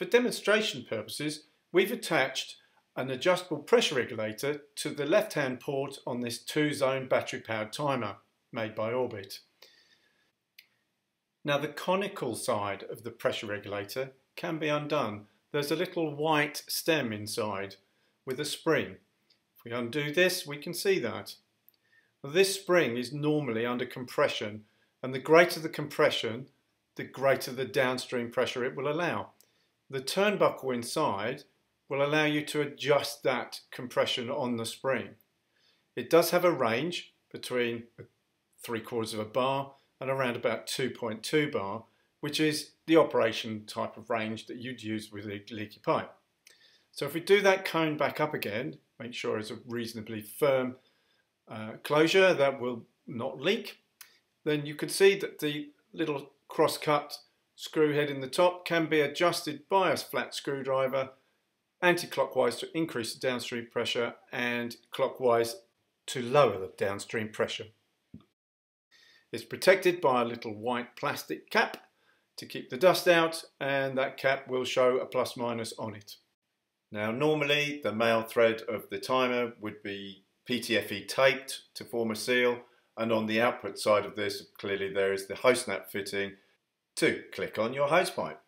For demonstration purposes, we've attached an adjustable pressure regulator to the left-hand port on this two-zone battery-powered timer made by Orbit. Now the conical side of the pressure regulator can be undone. There's a little white stem inside with a spring. If we undo this, we can see that. Well, this spring is normally under compression and the greater the compression, the greater the downstream pressure it will allow. The turnbuckle inside will allow you to adjust that compression on the spring. It does have a range between three quarters of a bar and around about 2.2 bar, which is the operation type of range that you'd use with a leaky pipe. So if we do that cone back up again, make sure it's a reasonably firm uh, closure that will not leak, then you can see that the little cross-cut screw head in the top can be adjusted by a flat screwdriver anti-clockwise to increase the downstream pressure and clockwise to lower the downstream pressure. It's protected by a little white plastic cap to keep the dust out and that cap will show a plus minus on it. Now normally the male thread of the timer would be PTFE taped to form a seal and on the output side of this clearly there is the hose nut fitting to click on your hose pipe.